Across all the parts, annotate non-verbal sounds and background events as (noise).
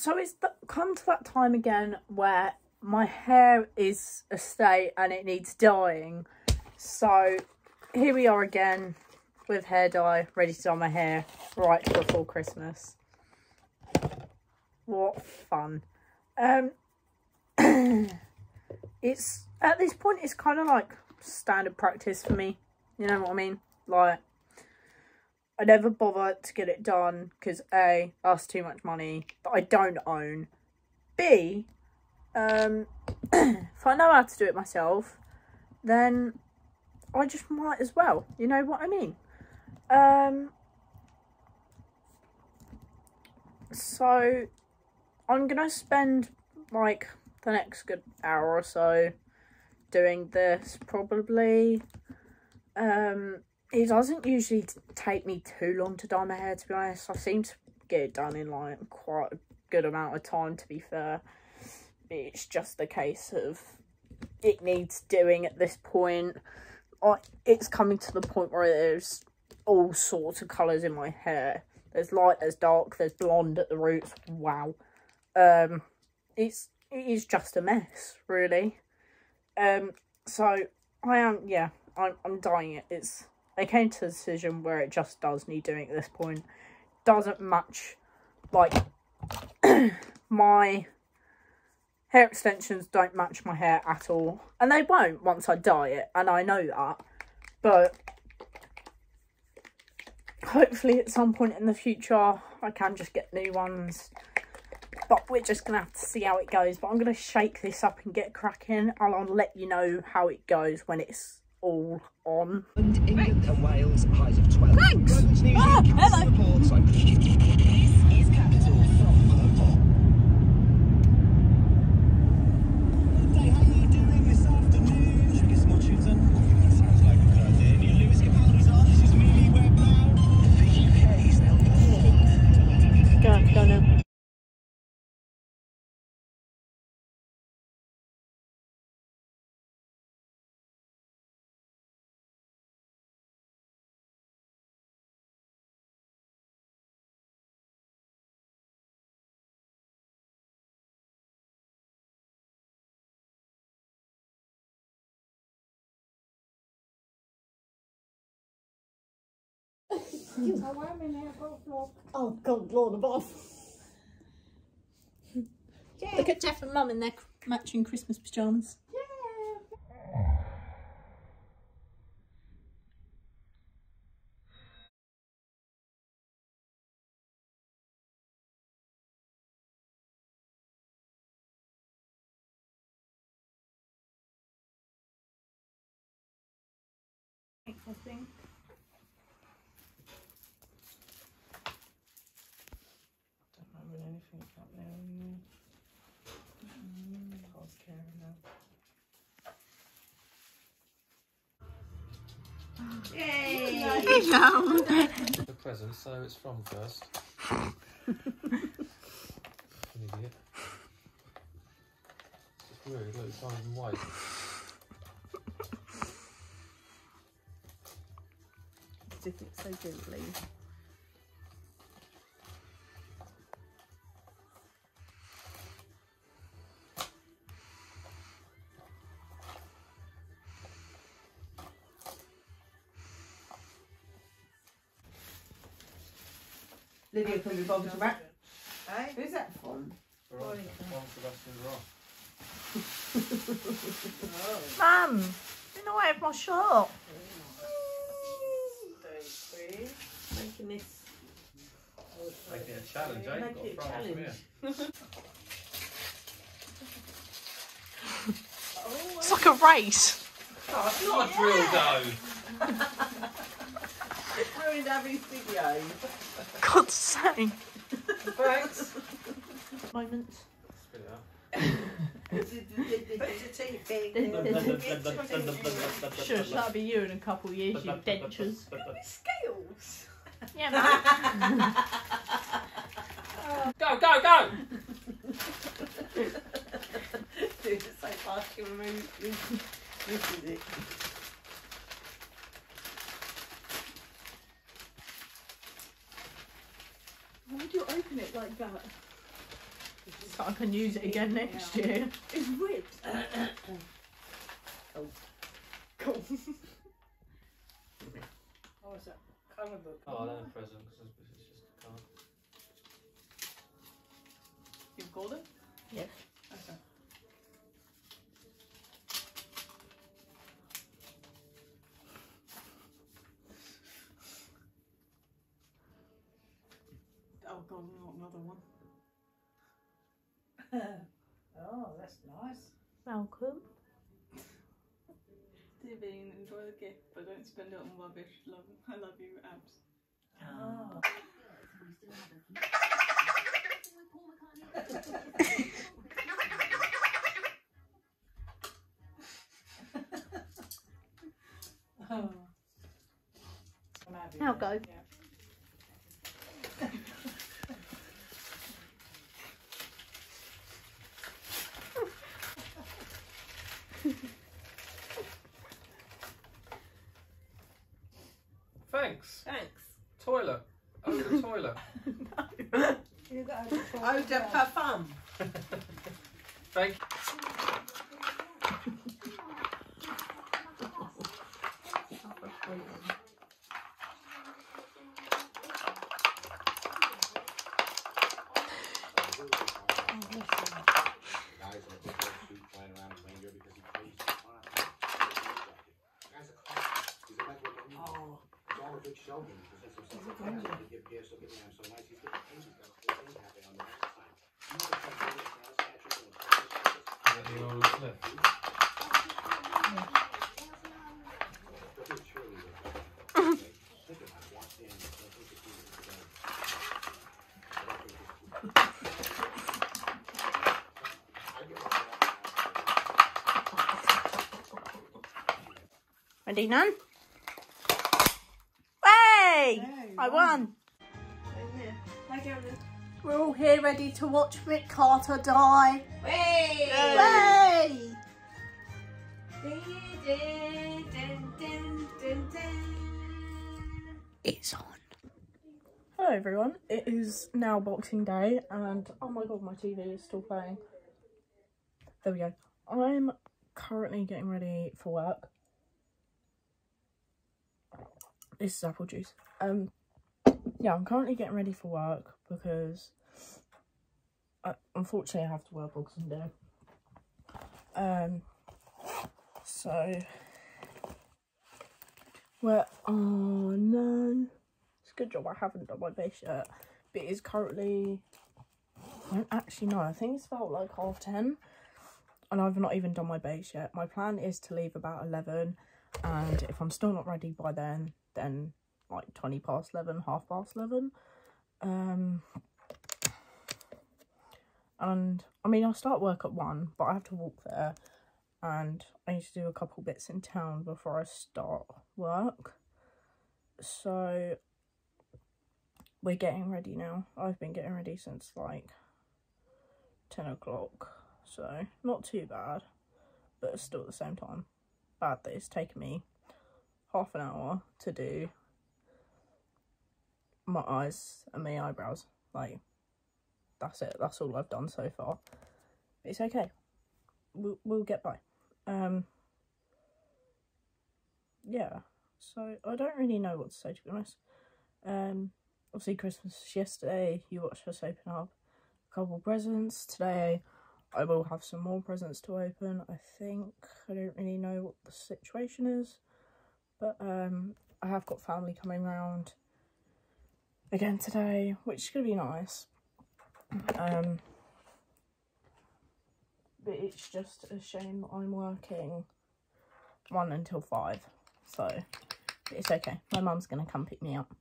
so it's come to that time again where my hair is a state and it needs dyeing. So here we are again with hair dye, ready to dye my hair right before Christmas. What fun. Um (clears throat) it's at this point it's kind of like standard practice for me. You know what I mean? Like I never bother to get it done because A, that's too much money that I don't own. B, um, (clears throat) if I know how to do it myself, then I just might as well. You know what I mean? Um, so I'm gonna spend like the next good hour or so doing this probably. Um, it doesn't usually take me too long to dye my hair, to be honest. I seem to get it done in like quite a good amount of time, to be fair. It's just a case of it needs doing at this point. I, it's coming to the point where there's all sorts of colours in my hair. There's light, there's dark, there's blonde at the roots. Wow. Um, it's it is just a mess, really. Um, so I am, yeah, I'm I'm dyeing it. It's they came to the decision where it just does need doing at this point. Doesn't match, like, (clears throat) my hair extensions don't match my hair at all. And they won't once I dye it, and I know that. But hopefully at some point in the future I can just get new ones. But we're just to have to see how it goes. But I'm to shake this up and get cracking. And I'll let you know how it goes when it's all on. And England and Wales, highs of 12. Thanks. Council ah, hello. Oh God, Lord above. Look at Jeff and Mum in their matching Christmas pyjamas. I think. The present, so it's from first. (laughs) An idiot. It's weird, look, it's not even white. Zip it so gently. Lydia can be bothered to wrap. Who's that from? One Sebastian Ross. (laughs) Mum, you know I have my shirt. Making this. Making it a challenge, eh? Make Got it a France from here. (laughs) It's like a race. Oh, it's not a drill (laughs) dough. Ruined Abbie's video. God's sake. Thanks. Moment. Spit it out. Shush, that'll be you in a couple of years, you dentures. Scales. Yeah, (laughs) man. (laughs) Go, go, go! Do it so fast you remove misses it. Would you open it like that? so I can use it again next Yeah. year. It's ripped. (coughs) Oh. cool. Cool. (laughs) oh, it's a colour book. Oh, then a present because it's just a card. You've called it? Yes. Okay. Oh another one. (laughs) oh, that's nice. Welcome. Dear Bean, enjoy the gift, but don't spend it on rubbish. Love, I love you, abs. Oh. oh. I'm happy I'll with go. that, yeah. Thanks. Thanks. Toilet. Oh, the toilet. You got to try Eau de parfum. Thank Guys in a big red suit flying around in reindeer because he plays guitar. Guy's a class. He's a like what he Oh, It's all a big show him. He presents himself as a class. He look at him, so nice. He's getting things. He's got a whole thing happening on the next side. The kind of thing that crowd catchers and the practice catchers? you. The old slip. But they're cheerleaders, right? Think about it. Watch them. Don't think it's easy for them. But I think it's- I get it. Ready, none? Hey! Hey, I won. Won. Hi, Carolyn. We're all here ready to watch Mick Carter die. Hey! Hey! It's on. Hello everyone, it is now Boxing Day and oh my god my TV is still playing. There we go. I'm currently getting ready for work. This is apple juice. Um yeah, I'm currently getting ready for work because I, unfortunately I have to work Boxing Day. Um so well oh no. It's a good job I haven't done my base yet. But it is currently I don't actually know, I think it's about like half ten. And I've not even done my base yet. My plan is to leave about eleven and if I'm still not ready by then, then like twenty past eleven, half past eleven. Um and I mean I'll start work at one, but I have to walk there and I need to do a couple bits in town before I start work. So we're getting ready now. I've been getting ready since like 10 o'clock, so not too bad, but still at the same time bad that it's taken me half an hour to do my eyes and my eyebrows. Like, that's it, that's all I've done so far. It's okay, we'll, we'll get by. Um, yeah, so I don't really know what to say to be honest. Um, obviously Christmas yesterday, you watched us open up a couple presents. Today I will have some more presents to open, I think. I don't really know what the situation is. But um I have got family coming round again today, which is gonna be nice. Um but it's just a shame that I'm working one until five. So it's okay. My mum's gonna come pick me up.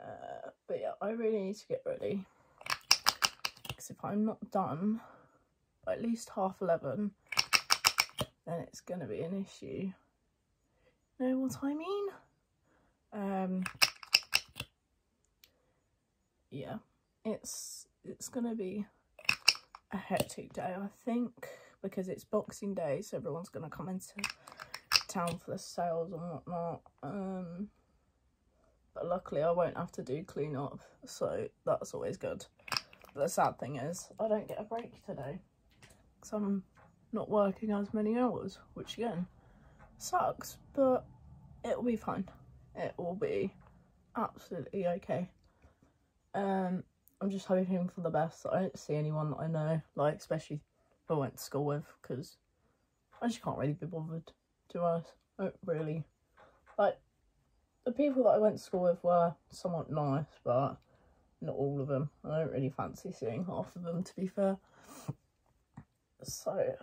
Uh, but yeah, I really need to get ready. Because if I'm not done by at least half 11, then it's going to be an issue. Know what I mean? Um, yeah, it's it's to be a hectic day, I think, because it's Boxing Day, so everyone's to come into town for the sales and whatnot. Um, but luckily I won't have to do clean up, so that's always good. the sad thing is, I don't get a break today. Because I'm not working as many hours, which again sucks, but it'll be fine. It will be absolutely okay. Um, I'm just hoping for the best. I don't see anyone that I know, like, especially who I went to school with, because I just can't really be bothered, to us. Don't really. Like, the people that I went to school with were somewhat nice, but not all of them. I don't really fancy seeing half of them, to be fair. So,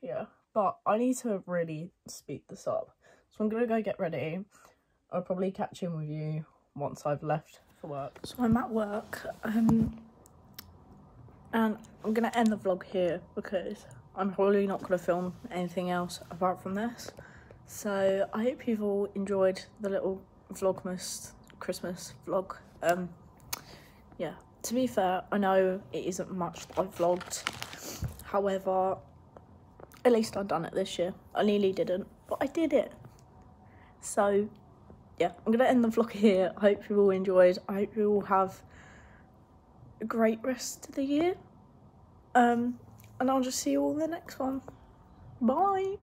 yeah. But I need to really speed this up. So I'm gonna go get ready. I'll probably catch in with you once I've left work. So I'm at work, um, and I'm gonna end the vlog here because I'm probably not gonna film anything else apart from this. So I hope you've all enjoyed the little Vlogmas Christmas vlog. Um, yeah. To be fair, I know it isn't much I've vlogged. However, at least I've done it this year. I nearly didn't, but I did it. So, yeah, I'm going to end the vlog here. I hope you all enjoyed. I hope you all have a great rest of the year. Um, and I'll just see you all in the next one. Bye.